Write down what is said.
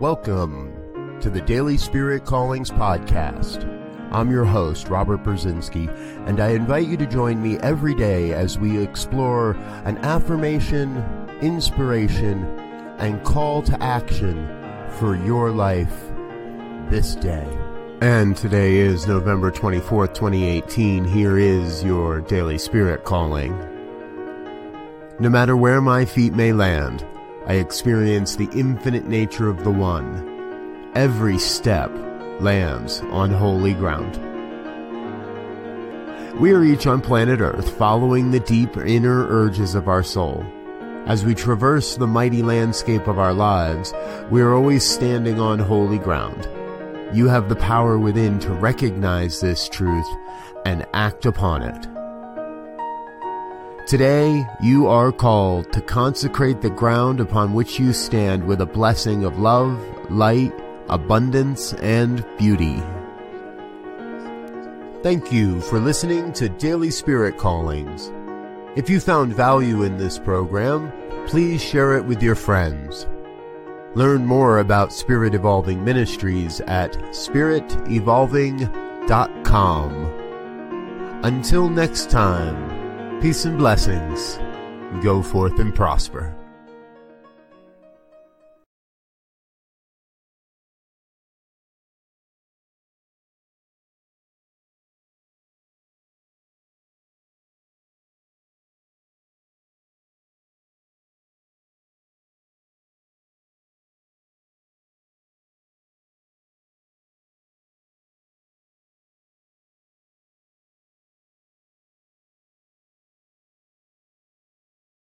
Welcome to the Daily Spirit Callings Podcast. I'm your host, Robert Brzezinski, and I invite you to join me every day as we explore an affirmation, inspiration, and call to action for your life this day. And today is November 24th, 2018. Here is your Daily Spirit Calling. No matter where my feet may land, I experience the infinite nature of the One. Every step lands on holy ground. We are each on planet Earth following the deep inner urges of our soul. As we traverse the mighty landscape of our lives, we are always standing on holy ground. You have the power within to recognize this truth and act upon it. Today, you are called to consecrate the ground upon which you stand with a blessing of love, light, abundance, and beauty. Thank you for listening to Daily Spirit Callings. If you found value in this program, please share it with your friends. Learn more about Spirit Evolving Ministries at spiritevolving.com. Until next time, Peace and blessings. Go forth and prosper.